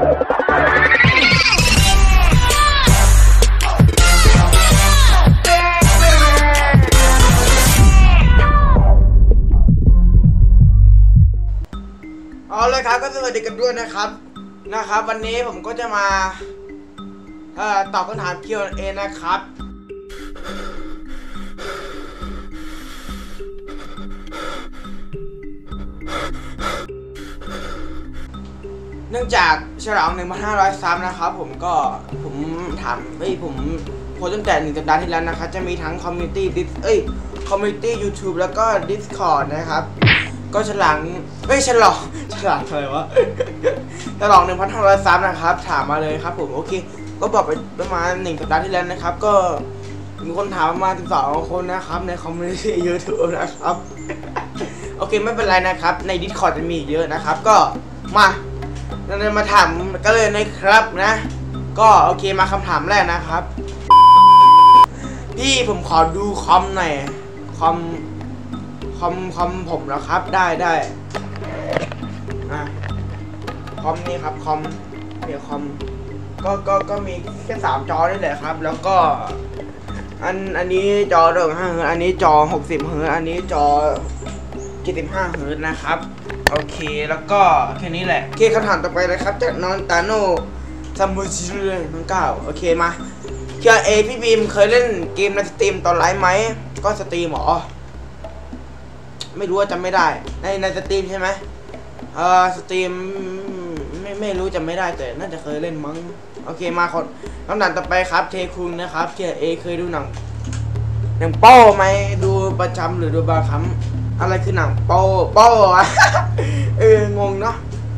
เอาเลยครับก็สวัสดีกันด้วยนะครับนะครับ วันนี้ผมก็จะมาเอ่อตอบคำถาม Q&A นะครับ เนื่องจากฉลอง1,500 sub นะครับผมก็ผมถามเอ้ยผมโพสต์ตั้งแต่หนึ่งสัปดาห์ที่แล้วนะครับจะมีทั้ง community Dis เอ้ย community YouTube แล้วก็ Discord นะครับ ก็ฉลองเอ้ยฉลองฉลองอะไรวะฉลอง1,500 sub นะครับ ถามมาเลยครับผมโอเค ก็บอกไปประมาณหนึ่งสัปดาห์ที่แล้วนะครับ ก็มีคนถามประมาณ12 คนนะครับใน community YouTube นะครับ โอเคไม่เป็นไรนะครับ ใน Discord จะมีเยอะนะครับ ก็มา เราจะมาถามกันเลยนะครับนะ ก็โอเคมาคำถามแรกนะครับพี่ผมขอดูคอมหน่อยคอมคอมคอมผมแล้วครับ ได้ได้อะคอมนี่ครับคอมเดี๋ยวคอมก็ก็ก็มีแค่สามจอนี่แหละครับ แล้วก็อันอันนี้จอเรื่องห้าเฮิร์ตอันนี้จอหกสิบเฮิร์ตอันนี้จอ75เฮิร์ตซ์นะครับ โอเคแล้วก็แค่นี้แหละโอเคคำถามต่อไปเลยครับ จากนอนตาโนซัมบูชิเรน้องเก้าโอเคมาเคียเอพี่บีมเคยเล่นเกมในสตรีมตอนไลฟ์ไหม ก็สตรีมหรอ ไม่รู้ว่าจำไม่ได้ ในในสตรีมใช่ไหมเออสตรีมไม่ไม่รู้จำไม่ได้แต่น่าจะเคยเล่นมั้ง โอเคมาคนคำถามต่อไปครับ เทคุงนะครับเคียเอเคยดูหนังหนังโป้ไหมดูประจำหรือดูบางครั้ง อะไรคือหนังโป้โป้วะเอองงเนาะ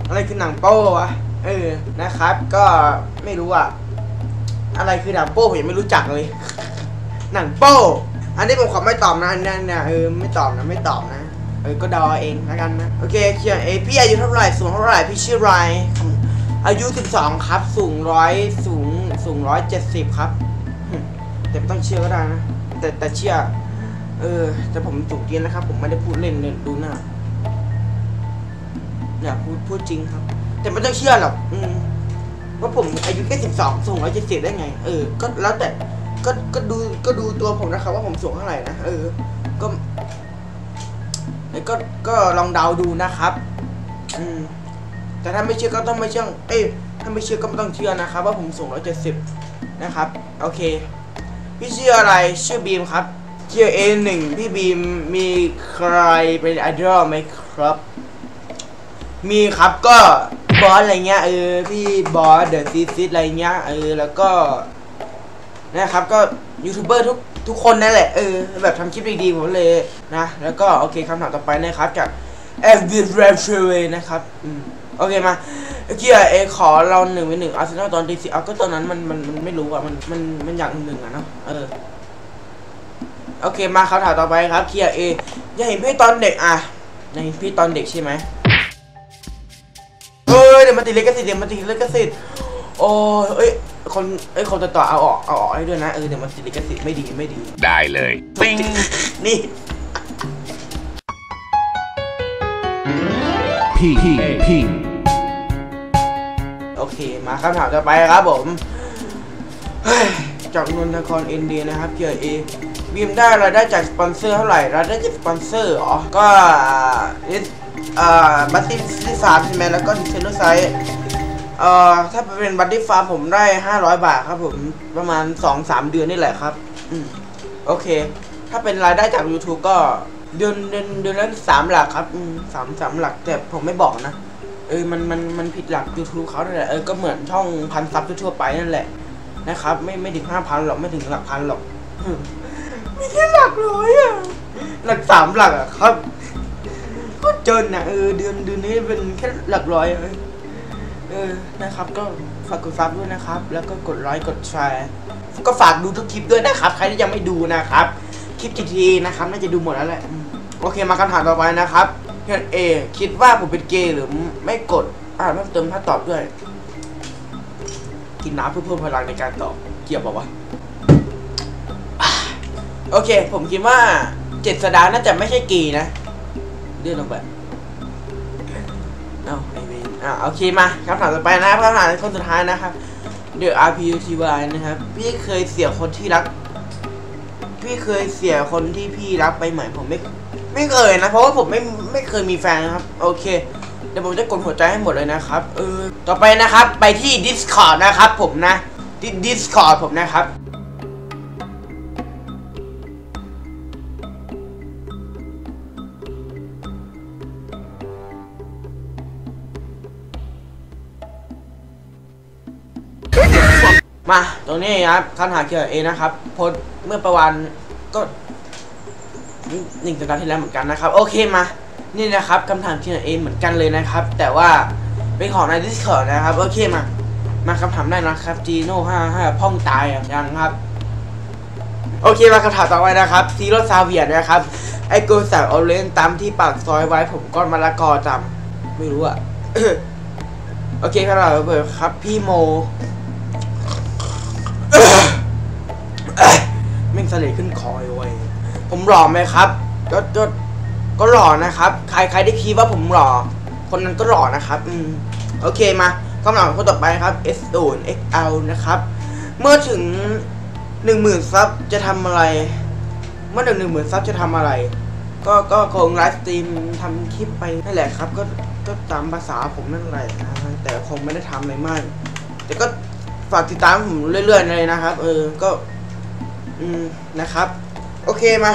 อะไรคือหนังโป้วะเออนะครับ ก็ไม่รู้อะอะไรคือหนังโป้ผมยังไม่รู้จักเลย หนังโป้ อันนี้ผมขอไม่ตอบนะอันนี้เนี่ยเออไม่ตอบนะไม่ตอบนะเออก็ดอเองแล้วกันนะโอเคเขียนเอพี่อายุเท่าไหร่สูงเท่าไหร่พี่ชื่อไรอายุ 12 ครับ สูงร้อยสูงสูงร้อยเจ็ดสิบครับแต่ไม่ต้องเชื่อก็ได้นะแต่แต่เชื่อ เออ แต่ผมสูงจริงนะครับ ผมไม่ได้พูดเล่นเลยดูหน้าเนี่ยพูดพูดจริงครับ แต่ไม่ต้องเชื่อหรอกอืมว่าผมอายุแค่สิบสองสูงร้อยเจ็ดสิบได้ไง เออ ก็แล้วแต่ ก็ ก็ดู ก็ดูตัวผมนะครับ ว่าผมสูงเท่าไหร่นะ เออ ก็เอ้ก็ ก็ลองเดาดูนะครับ อืม แต่ถ้าไม่เชื่อก็ต้องไม่เชื่อ เอ้ย ถ้าไม่เชื่อก็ไม่ต้องเชื่อนะครับ ว่าผมสูงร้อยเจ็ดสิบนะครับ โอเค พี่ชื่ออะไร ชื่อบีมครับ ชื่อเอหนึ่งพี่บีมมีใครเป็นไอดอลไหมครับ มีครับก็บอสอะไรเงี้ยเออพี่บอสเดอะซีซิสอะไรเงี้ยเออแล้วก็นะครับก็ยูทูบเบอร์ทุกทุกคนนั่นแหละเออแบบทำคลิปดีๆผมเลยนะแล้วก็โอเคคำถามต่อไปนะครับจาก f b r a p t u r e นะครับอืมโอเคมาเกียร์เอขอเราหนึ่งไปหนึ่งอาร์เซนอลตอนดีซีเอาก็ตอนนั้นมันมันมันไม่รู้อะมันมันมันอยากหนึ่งอะเนาะเออ โอเคมาคำถามต่อไปครับเคียเออยากเห็นพี่ตอนเด็กอะอยากเห็นพี่ตอนเด็กใช่ไหมเฮ้ยเดี๋ยวมาติดเลขสิทธิ์เดี๋ยวมาติดเลขสิทธิ์โอ้ยเอ้ยคนเอ้ยคนตัดต่อเอาออกเอาออกให้ด้วยนะเออเดี๋ยวมาติดเลขสิทธิ์ไม่ดีไม่ดี ได้เลยปิ้งนี่ P P P โอเคมาคำถามต่อไปครับผมเฮ้ย จากนนทครอินเดียนะครับเกียร์เอบีมได้รายได้จากสปอนเซอร์เท่าไหร่รายได้จากสปอนเซอร์เหรอก็นิดอ่าบัตตี้ที่สามใช่ไหมแล้วก็ดิเทนเนอร์ไซส์เอ่อถ้าเป็นบัตตี้ฟาร์มผมได้ 500 บาทครับผมประมาณ 2-3 เดือนนี่แหละครับอืมโอเค ถ้าเป็นรายได้จาก YouTube ก็เดือนเดือนเดือนละสามหลักครับสามสามหลักแต่ผมไม่บอกนะ เออมันมันมันผิดหลัก YouTube เขานั่นแหละเออก็เหมือนช่องพันซับทั่วไปนั่นแหละ นะครับ ไม่ไม่ถึงห้าพันหรอกไม่ถึงหลักพันหรอกมีแค่หลักร้อยอะหลักสามหลักอะครับก็จนนะเออเดือนเดือนนี้เป็นแค่หลักร้อยเออนะครับ ก็ฝากกดซับด้วยนะครับ แล้วก็กดไลค์กดแชร์ก็ฝากดูทุกคลิปด้วยนะครับ ใครที่ยังไม่ดูนะครับ คลิปกี่ทีนะครับ น่าจะดูหมดแล้วแหละโอเคมาคำถามต่อไปนะครับเพื่อนเอคิดว่าผมเป็นเกย์หรือไม่กดอ่าเพิ่มเติมถ้าตอบด้วย กินน้ำเพื่อเพิ่มพลังในการตอบเกี่ยวบอกว่าโอเค ผมคิดว่าเจ็ดสดาน่าจะไม่ใช่กย์นะเลื่อนลงไปเอาไอเวนอ่าโอเคมาคำถามต่อไปนะครับคำถามคนสุดท้ายนะครับ The RPUTY นะครับ พี่เคยเสียคนที่รัก พี่เคยเสียคนที่พี่รักไปไหมผมไม่ ไม่เคยนะ เพราะว่าผมไม่ไม่เคยมีแฟนนะครับ โอเค เดี๋ยวผมจะกดหัวใจให้หมดเลยนะครับ เออ ต่อไปนะครับ ไปที่ Discord นะครับ ผมนะที่ Discord ผมนะครับมาตรงนี้ครับคำถามเกี่ยวกับเอนะครับโพสเมื่อประวันก็หนึ่งสัปดาห์ที่แล้วเหมือนกันนะครับ โอเคมา นี่นะครับคำถามเกี่ยวกับเอเหมือนกันเลยนะครับ แต่ว่าเป็นของใน Discord นะครับ โอเคมา มาคำถามได้นะครับจีโน่ห้าห้าพ่องตายอะยังครับ โอเคมาคำถามต่อไปนะครับซีโรซาเวียนะครับ ไอโกสั่งออเรนตามที่ปากซอยไว้ผมก้อนมะละกอจำไม่รู้อะโอเคครับเราเปิดครับพี่โมแม่งเสลขึ้นคอยเว้ยผมหล่อไหมครับก็ก็ ก็หล่อนะครับ ใครใครได้คิดว่าผมหล่อ คนนั้นก็หล่อนะครับ อืม โอเคมาคำถามคนต่อไปครับ S 0 XL นะครับ เมื่อถึงหนึ่งหมื่น sub จะทำอะไร เมื่อหนึ่งหนึ่งหมื่น sub จะทำอะไร ก็ก็คง live stream ทำคลิปไปนั่นแหละครับ ก็ก็ตามประสาผมนั่นแหละนะแต่คงไม่ได้ทำอะไรมาก แต่ก็ฝากติดตามผมเรื่อยๆเลยนะครับ เออ ก็ อืม นะครับ โอเคมา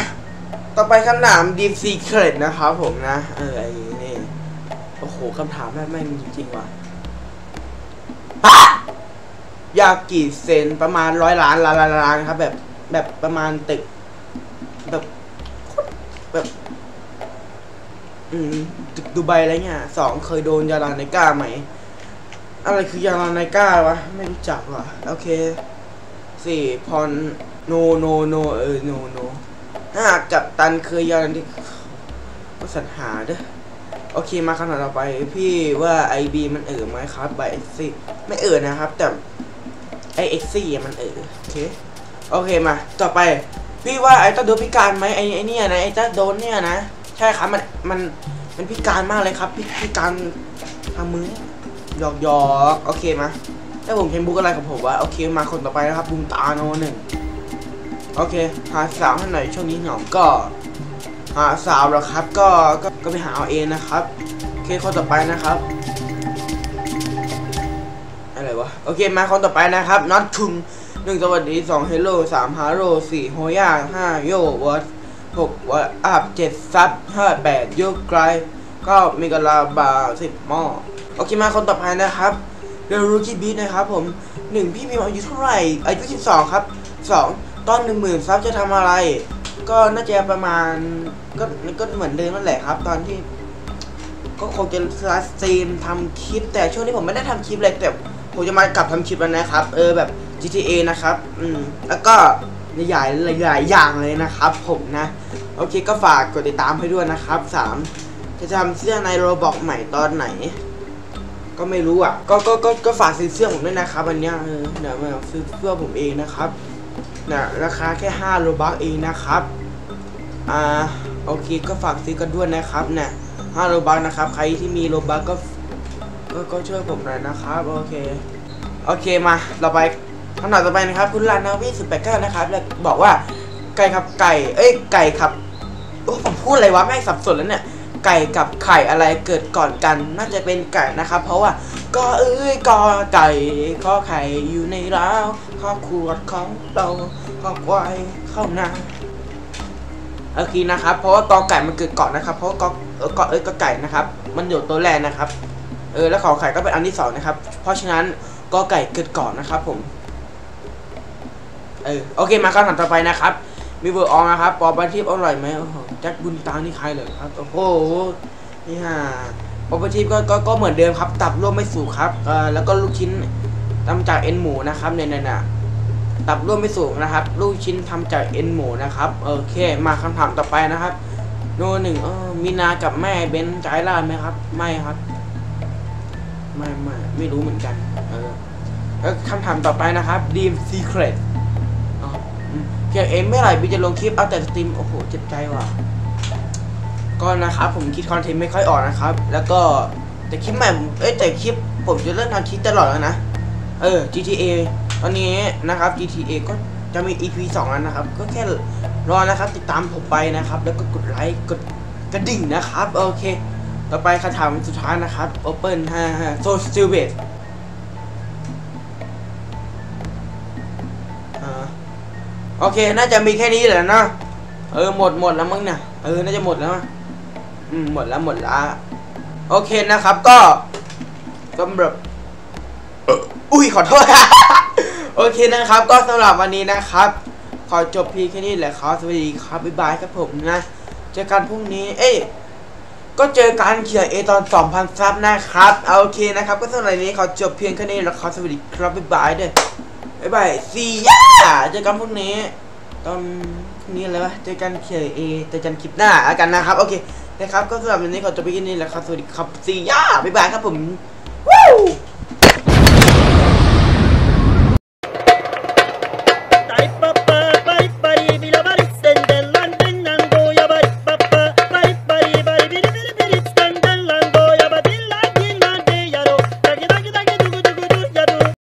ต่อไปคำถาม Deep Secret นะครับผมนะ เออไอ้นี่ โอ้โหคำถามแม่งแม่จริงๆว่ะปะยาวกี่เซนประมาณร้อยล้านล้านล้านล้านครับ แบบแบบประมาณตึก แบบแบบ อืมตึกดูไบอะไรเงี้ยสองเคยโดนยาลาในก้าไหม อะไรคือยาลาไนก้าวะ ไม่รู้จักว่ะ โอเคสี่พรโนโนโนเออโนโน หากกับตันเคยยาลาที่ก็สรรหาเด้อโอเคมาคำถามต่อไป พี่ว่าไอบีมันเอ่อไหมครับไบเอ็กซี่ไม่เอ่อนะครับ แต่ไอเอ็กซี่มันเอ่อโอเคโอเคมา ต่อไป พี่ว่าไอ้าโดนพิการไหมไอไอเนี่ยนะไอ้าโดนเนี่ยนะใช่ครับมันมันมันพิการมากเลยครับ พิพิการทางมือหยอกหยอกโอเคมาถ้าผมเห็นบุ๊กอะไรกับผมว่าโอเคมาคนต่อไปนะครับบุมตาโนหนึ่ง โอเค หาสาวให้หน่อยช่วงนี้เหงาก็ หาสาวแล้วครับ ก็ก็ก็ไปหาเอาเองนะครับโอเคคนต่อไปนะครับ อะไรวะโอเคมาคนต่อไปนะครับน็อตทุงหนึ่งสวัสดีสองเฮลโลสามฮาโร่สี่โฮย่าห้าโยวัตหกวัตอัพเจ็ดซับห้าแปดโยกไกลก็มีกะลาบาสิบหม้อโอเคมาคนต่อไปนะครับเดรูกี้บีนะครับผมหนึ่งพี่มีอายุเท่าไหร่อายุสิบสองครับสอง ตอนหนึ่งหมื่นซับจะทำอะไร ก็น่าจะประมาณก็ก็เหมือนเดิมนั่นแหละครับ ตอนที่ ก็คงจะไลฟ์สตรีมทำคลิป แต่ช่วงนี้ผมไม่ได้ทำคลิปเลยแต่ผมจะมากลับทำคลิปแล้วนะครับ เออแบบ GTA นะครับ อืมแล้วก็หลายหลายอย่างเลยนะครับ ผมนะ โอเคก็ฝากกดติดตามให้ด้วยนะครับสามจะทำเสื้อใน Roblox ใหม่ตอนไหน ก็ไม่รู้อะ ก็ก็ก็ก็ฝากซื้อเสื้อผมด้วยนะครับอันเนี้ยเออเดี๋ยวมาซื้อเสื้อผมเองนะครับ เนี่ยราคาแค่5 Robux เองนะครับ อ่าโอเคก็ฝากซื้อกันด้วยนะครับเนี่ย5 Robux นะครับ ใครที่มี Robux ก็ก็ก็ช่วยผมหน่อยนะครับโอเคโอเคมาต่อไปคำถามต่อไปนะครับคุณลานาวิสุดแปดเก้านะครับ แล้วบอกว่าไก่ขับไก่ เอ้ยไก่ขับโอ้ผมพูดอะไรวะแม่สับสนแล้วเนี่ยไก่กับไข่อะไรเกิดก่อนกัน น่าจะเป็นไก่นะครับ เพราะว่าก็เอ้ยกอไก่ข้อไข่อยู่ในร้าว ข้อขวดของเราข้อควายเข้านาโอเคนะครับ เพราะว่ากอไก่มันเกิดเก่อนะครับ เพราะว่ากอเออกอเอ้ยกอไก่นะครับ มันอยู่ตัวแรกนะครับ เออแล้วขอไข่ก็เป็นอันที่สองนะครับ เพราะฉะนั้นกอไก่เกิดเก่อนะครับ ผม เออโอเคมาคำถามต่อไปนะครับ มีเบอร์อองนะครับปอบันทิพย์อร่อยไหมโอ้โหแจ็คบุญตานี่ใครเหรอครับโอ้โหนี่ฮะปอบันทิพย์ก็ก็เหมือนเดิมครับ ตับร่วมไม่สูงครับเออแล้วก็ลูกชิ้น ทำจากเอ็นหมูนะครับเนี่ยเนี่ยเนี่ยตับร่วมไม่สูงนะครับ ลูกชิ้นทำจากเอ็นหมูนะครับโอเค มาคำถามต่อไปนะครับ โนหนึ่งออมีนากับแม่เบนใจล่าไหมครับ ไม่ครับ ไม่ไม่ไม่รู้เหมือนกัน เออแล้วคำถามต่อไปนะครับดีมซีเครตเพียงเองเมื่อไหร่บีจะลงคลิปเอาแต่สตรีมโอ้โหเจ็บใจว่ะก็นะครับ ผมคิดคอนเทนต์ไม่ค่อยออกนะครับ แล้วก็แต่คลิปใหม่เอ้ยแต่คลิป ผมจะเริ่มทำคลิปตลอดแล้วนะ เออ GTA ตอนนี้นะครับ GTA ก็จะมี EP 2แล้วนะครับ ก็แค่รอนะครับ ติดตามผมไปนะครับ แล้วก็กดไลค์กดกระดิ่งนะครับ โอเค ต่อไปคำถามสุดท้ายนะครับ Open 5 So Stupid โอเค น่าจะมีแค่นี้แหละเนะ เออ หมดหมดแล้วมั้งเนี่ยเออ น่าจะหมดแล้วอืม หมดแล้วหมดละโอเคนะครับ ก็สำหรับ อุ้ยขอโทษ โอเคนะครับ ก็สำหรับวันนี้นะครับ ขอจบเพียงแค่นี้แหละครับ สวัสดีครับ บ๊ายบายครับผมนะ เจอกันพรุ่งนี้ เอ้ยก็เจอกันเขียนเอตอน 2,000 ซับนะครับ โอเคนะครับ ก็สำหรับวันนี้ขอจบเพียงแค่นี้แล้วครับ สวัสดีครับ บ๊ายบายเด้อบ๊ายบายซีย่าเจอกันพรุ่งนี้ ตอนพรุ่งนี้อะไรวะ เจอกันเขียนเอเจอกันคลิปหน้าแล้วกันนะครับ โอเค นะครับ ก็สำหรับวันนี้ขอจบเพียงแค่นี้แหละครับ สวัสดีครับซีย่าบ๊ายบายครับผมวู้